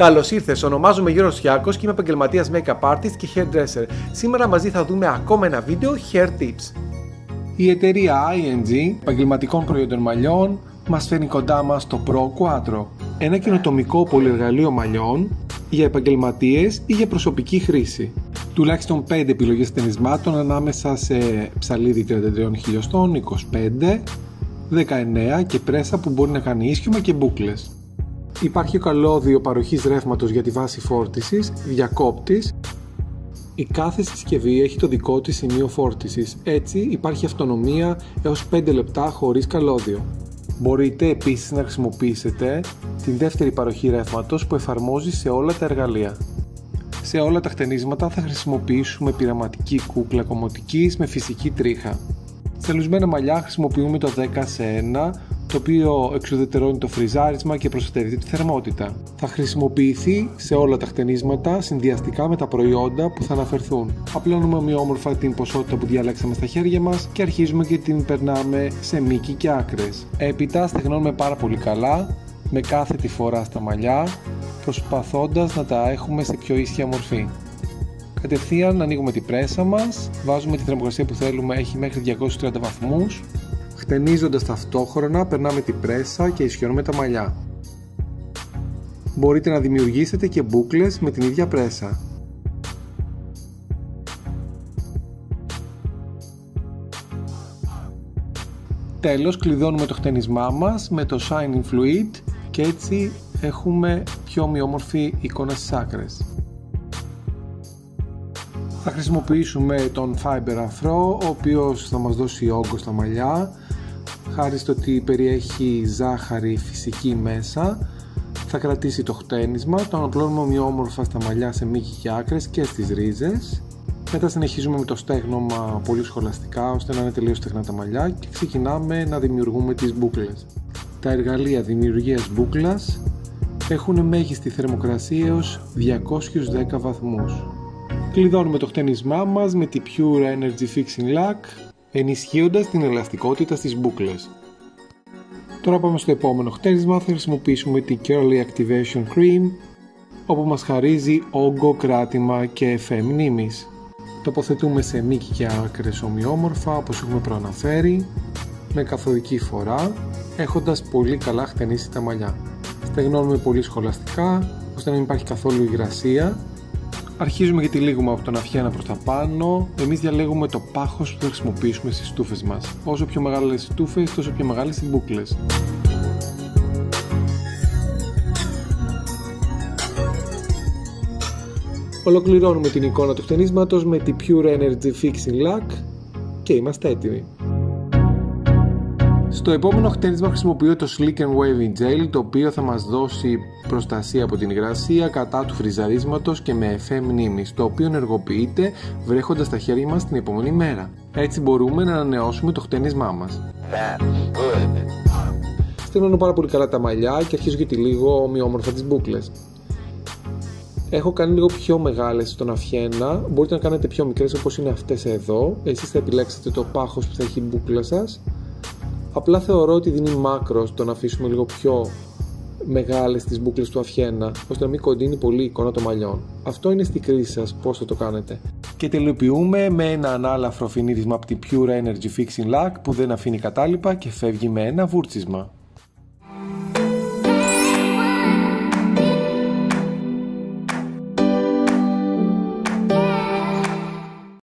Καλώς ήρθες, ονομάζομαι Γιώργος Χιάκο και είμαι επαγγελματίας make-up artist και hairdresser. Σήμερα μαζί θα δούμε ακόμα ένα βίντεο hair tips. Η εταιρεία ING επαγγελματικών προϊόντων μαλλιών μας φέρνει κοντά μας το Pro Quattro, ένα καινοτομικό πολυεργαλείο μαλλιών για επαγγελματίες ή για προσωπική χρήση. Τουλάχιστον 5 επιλογές ταινισμάτων ανάμεσα σε ψαλίδι 33 χιλιοστών, 25, 19 και πρέσα που μπορεί να κάνει ίσχυμα και μπούκλες. Υπάρχει ο καλώδιο παροχής ρεύματος για τη βάση φόρτισης, διακόπτης. Η κάθε συσκευή έχει το δικό της σημείο φόρτισης, έτσι υπάρχει αυτονομία έως 5 λεπτά χωρίς καλώδιο. Μπορείτε επίσης να χρησιμοποιήσετε την δεύτερη παροχή ρεύματος που εφαρμόζει σε όλα τα εργαλεία. Σε όλα τα χτενίσματα θα χρησιμοποιήσουμε πειραματική κούκλα κομμωτικής με φυσική τρίχα. Σε λουσμένα μαλλιά χρησιμοποιούμε το 10 σε 1 το οποίο εξουδετερώνει το φριζάρισμα και προστατεύει τη θερμότητα. Θα χρησιμοποιηθεί σε όλα τα χτενίσματα συνδυαστικά με τα προϊόντα που θα αναφερθούν. Απλώνουμε ομοιόμορφα την ποσότητα που διαλέξαμε στα χέρια μας και αρχίζουμε και την περνάμε σε μήκη και άκρες. Έπειτα στεγνώνουμε πάρα πολύ καλά με κάθε τη φορά στα μαλλιά προσπαθώντας να τα έχουμε σε πιο ίσια μορφή. Κατευθείαν ανοίγουμε την πρέσα μας, βάζουμε τη θερμοκρασία που θέλουμε, έχει μέχρι 230 βαθμούς Χτενίζοντας ταυτόχρονα περνάμε την πρέσα και ισιώνουμε τα μαλλιά. Μπορείτε να δημιουργήσετε και μπούκλες με την ίδια πρέσα. Τέλος κλειδώνουμε το χτενισμά μας με το Shining Fluid και έτσι έχουμε πιο ομοιόμορφη εικόνα στις άκρες. Θα χρησιμοποιήσουμε τον Fiber Afro ο οποίος θα μας δώσει όγκο στα μαλλιά χάρη στο ότι περιέχει ζάχαρη φυσική μέσα θα κρατήσει το χτένισμα, το αναπλώνουμε ομοιόμορφα στα μαλλιά σε μήκη και άκρες και στις ρίζες μετά συνεχίζουμε με το στέγνομα πολύ σχολαστικά ώστε να είναι τελείως στεγνά τα μαλλιά και ξεκινάμε να δημιουργούμε τις μπούκλες. Τα εργαλεία δημιουργίας μπούκλας έχουν μέγιστη θερμοκρασία έως 210 βαθμούς. Κλειδώνουμε το χτενισμά μας με τη Pure Energy Fixing Lack ενισχύοντας την ελαστικότητα στις μπούκλες. Τώρα πάμε στο επόμενο χτένισμα, θα χρησιμοποιήσουμε τη Curly Activation Cream όπου μας χαρίζει όγκο, κράτημα και εφέ μνήμης. Τοποθετούμε σε μήκη και άκρες ομοιόμορφα όπως έχουμε προαναφέρει με καθοδική φορά έχοντας πολύ καλά χτενίσει τα μαλλιά. Στεγνώνουμε πολύ σχολαστικά ώστε να μην υπάρχει καθόλου υγρασία Αρχίζουμε και τυλίγουμε από τον αφιένα προς τα πάνω. Εμείς διαλέγουμε το πάχος που θα χρησιμοποιήσουμε στις στούφες μας. Όσο πιο μεγάλες οι στούφες, τόσο πιο μεγάλες οι μπούκλες. Ολοκληρώνουμε την εικόνα του χτενίσματος με τη Pure Energy Fixing Lack και είμαστε έτοιμοι. Στο επόμενο χτένισμα χρησιμοποιώ το Slick and Waving Gel το οποίο θα μας δώσει προστασία από την υγρασία κατά του φριζαρίσματος και με εφέ μνήμης το οποίο ενεργοποιείται βρέχοντας τα χέρια μας την επόμενη μέρα. Έτσι μπορούμε να ανανεώσουμε το χτένισμά μας. Στέλνω πάρα πολύ καλά τα μαλλιά και αρχίζω και λίγο ομοιόμορφα τις μπούκλες. Έχω κάνει λίγο πιο μεγάλες στον αφιένα, μπορείτε να κάνετε πιο μικρές όπως είναι αυτές εδώ. Εσείς θα επιλέξετε το πάχος που θα έχει η μπούκλα σας Απλά θεωρώ ότι δίνει μάκρο το να αφήσουμε λίγο πιο μεγάλες τις μπούκλες του αφιένα ώστε να μην κοντίνει πολύ η εικόνα των μαλλιών. Αυτό είναι στη κρίση σας πώς θα το κάνετε. Και τελειοποιούμε με ένα ανάλαφρο φινίρισμα από την Pure Energy Fixing Lack που δεν αφήνει κατάλοιπα και φεύγει με ένα βούρτσισμα.